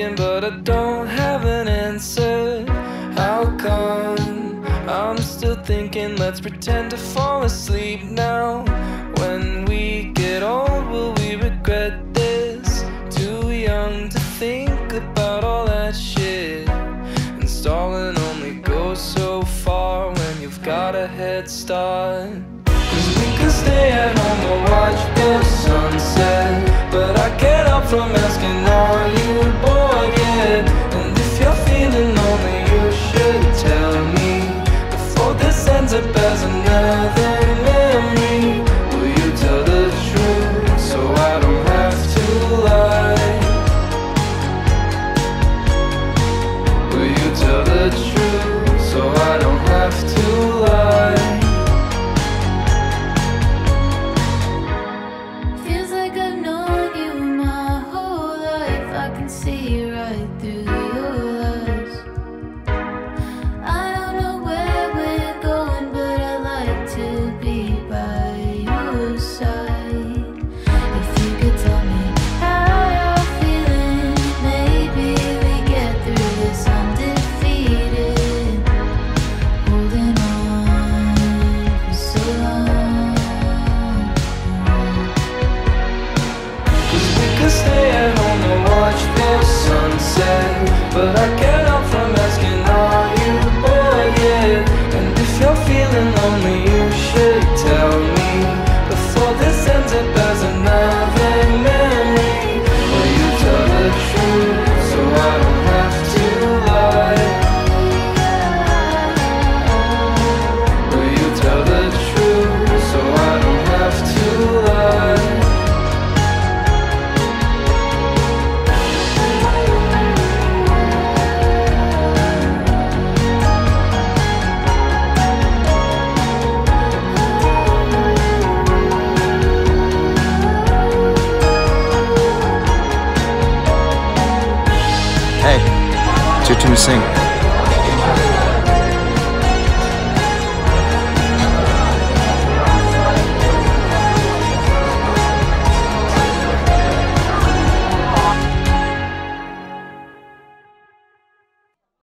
asking, but I don't have an answer. How come I'm still thinking, let's pretend to fall asleep now? When we get old, will we regret this? Too young to think about all that shit. And stalling only goes so far when you've got a head start. Chitim Singh.